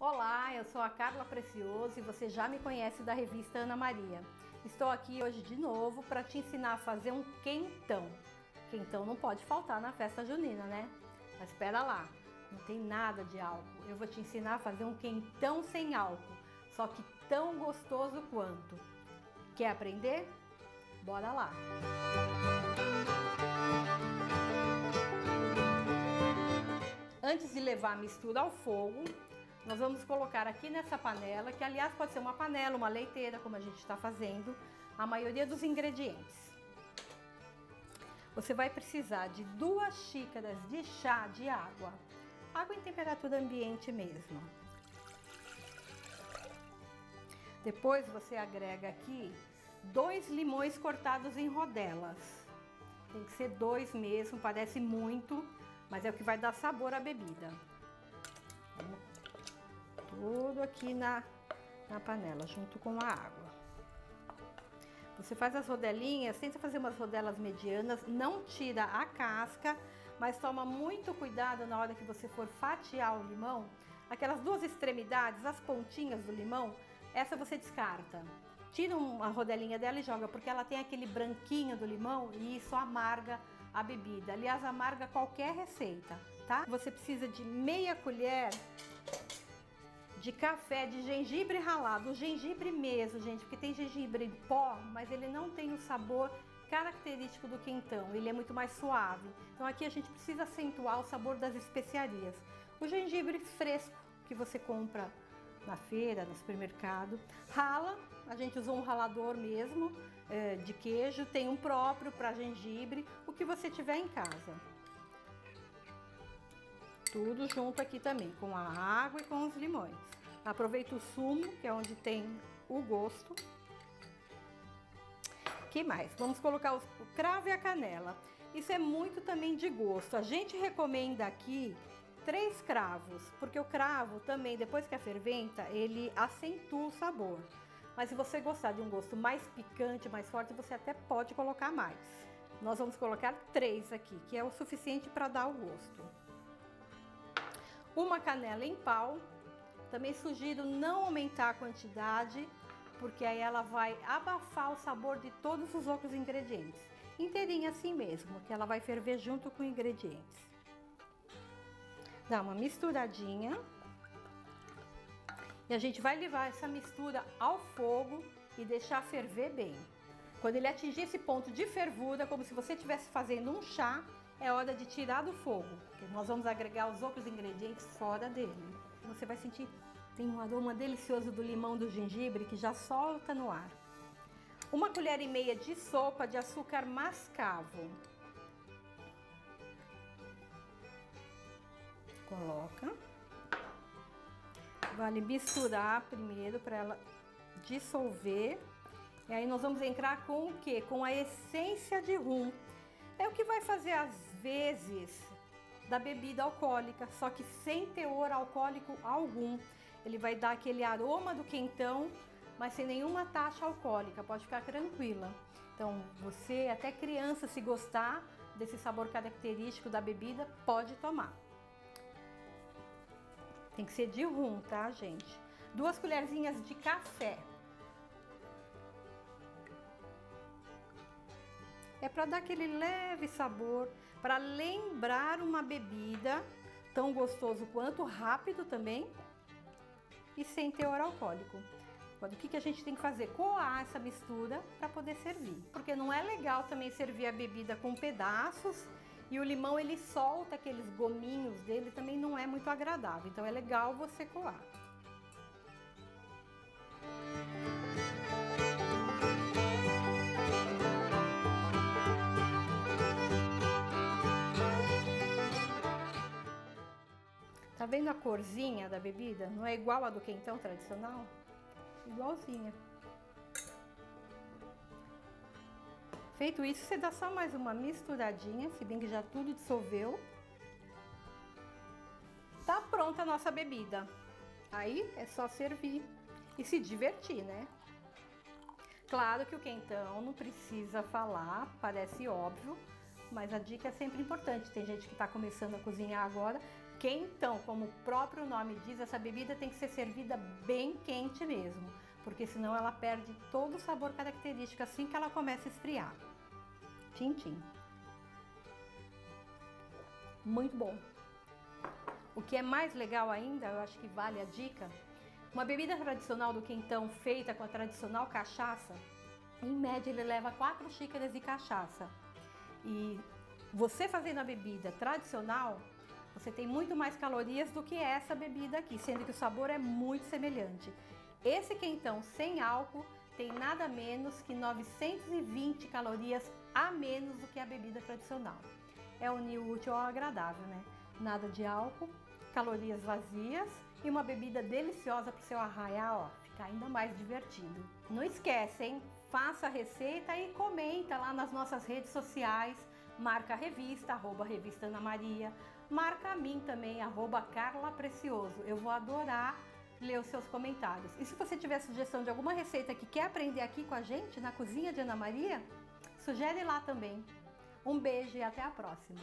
Olá, eu sou a Carla Precioso e você já me conhece da revista Ana Maria. Estou aqui hoje de novo para te ensinar a fazer um quentão. Quentão não pode faltar na festa junina, né? Mas espera lá, não tem nada de álcool. Eu vou te ensinar a fazer um quentão sem álcool, só que tão gostoso quanto. Quer aprender? Bora lá! Antes de levar a mistura ao fogo, nós vamos colocar aqui nessa panela, que aliás pode ser uma panela, uma leiteira, como a gente está fazendo, a maioria dos ingredientes. Você vai precisar de duas xícaras de chá de água, água em temperatura ambiente mesmo. Depois você agrega aqui dois limões cortados em rodelas. Tem que ser dois mesmo, parece muito, mas é o que vai dar sabor à bebida. Tudo aqui na, na panela, junto com a água. Você faz as rodelinhas, tenta fazer umas rodelas medianas, não tira a casca, mas toma muito cuidado na hora que você for fatiar o limão. Aquelas duas extremidades, as pontinhas do limão, essa você descarta. Tira uma rodelinha dela e joga, porque ela tem aquele branquinho do limão e isso amarga a bebida. Aliás, amarga qualquer receita, tá? Você precisa de meia colher de café de gengibre ralado, o gengibre mesmo, gente, porque tem gengibre em pó, mas ele não tem o sabor característico do quentão, ele é muito mais suave. Então aqui a gente precisa acentuar o sabor das especiarias. O gengibre fresco que você compra na feira, no supermercado, rala, a gente usou um ralador mesmo é, de queijo, tem um próprio para gengibre, o que você tiver em casa. Tudo junto aqui também, com a água e com os limões. Aproveita o sumo, que é onde tem o gosto. que mais? Vamos colocar o cravo e a canela. Isso é muito também de gosto. A gente recomenda aqui três cravos, porque o cravo também, depois que a ferventa, ele acentua o sabor. Mas se você gostar de um gosto mais picante, mais forte, você até pode colocar mais. Nós vamos colocar três aqui, que é o suficiente para dar o gosto uma canela em pau. Também sugiro não aumentar a quantidade, porque aí ela vai abafar o sabor de todos os outros ingredientes. Inteirinha assim mesmo, que ela vai ferver junto com ingredientes. Dá uma misturadinha. E a gente vai levar essa mistura ao fogo e deixar ferver bem. Quando ele atingir esse ponto de fervura, como se você estivesse fazendo um chá, é hora de tirar do fogo, porque nós vamos agregar os outros ingredientes fora dele. Você vai sentir, tem um aroma delicioso do limão do gengibre que já solta no ar. Uma colher e meia de sopa de açúcar mascavo. Coloca. Vale misturar primeiro para ela dissolver. E aí nós vamos entrar com o que? Com a essência de rum. É o que vai fazer às vezes da bebida alcoólica, só que sem teor alcoólico algum. Ele vai dar aquele aroma do quentão, mas sem nenhuma taxa alcoólica, pode ficar tranquila. Então, você, até criança, se gostar desse sabor característico da bebida, pode tomar. Tem que ser de rum, tá, gente? Duas colherzinhas de café. É para dar aquele leve sabor, para lembrar uma bebida tão gostoso quanto, rápido também e sem teor alcoólico. O que, que a gente tem que fazer? Coar essa mistura para poder servir. Porque não é legal também servir a bebida com pedaços e o limão ele solta aqueles gominhos dele, também não é muito agradável. Então é legal você coar. Vendo a corzinha da bebida? Não é igual a do quentão tradicional? Igualzinha. Feito isso, você dá só mais uma misturadinha, se bem que já tudo dissolveu. Tá pronta a nossa bebida. Aí é só servir e se divertir, né? Claro que o quentão não precisa falar, parece óbvio, mas a dica é sempre importante. Tem gente que está começando a cozinhar agora, Quentão, como o próprio nome diz, essa bebida tem que ser servida bem quente mesmo, porque senão ela perde todo o sabor característico assim que ela começa a esfriar. Tintim. Muito bom. O que é mais legal ainda, eu acho que vale a dica, uma bebida tradicional do quentão feita com a tradicional cachaça, em média ele leva 4 xícaras de cachaça. E você fazendo a bebida tradicional, você tem muito mais calorias do que essa bebida aqui, sendo que o sabor é muito semelhante. Esse quentão sem álcool tem nada menos que 920 calorias a menos do que a bebida tradicional. É unir o útil ao agradável, né? Nada de álcool, calorias vazias e uma bebida deliciosa para o seu arraial, ó, ficar ainda mais divertido. Não esquece, hein? Faça a receita e comenta lá nas nossas redes sociais, marca a revista, arroba revista Ana Maria, marca a mim também, arroba Carla Precioso. Eu vou adorar ler os seus comentários. E se você tiver sugestão de alguma receita que quer aprender aqui com a gente na cozinha de Ana Maria, sugere lá também. Um beijo e até a próxima!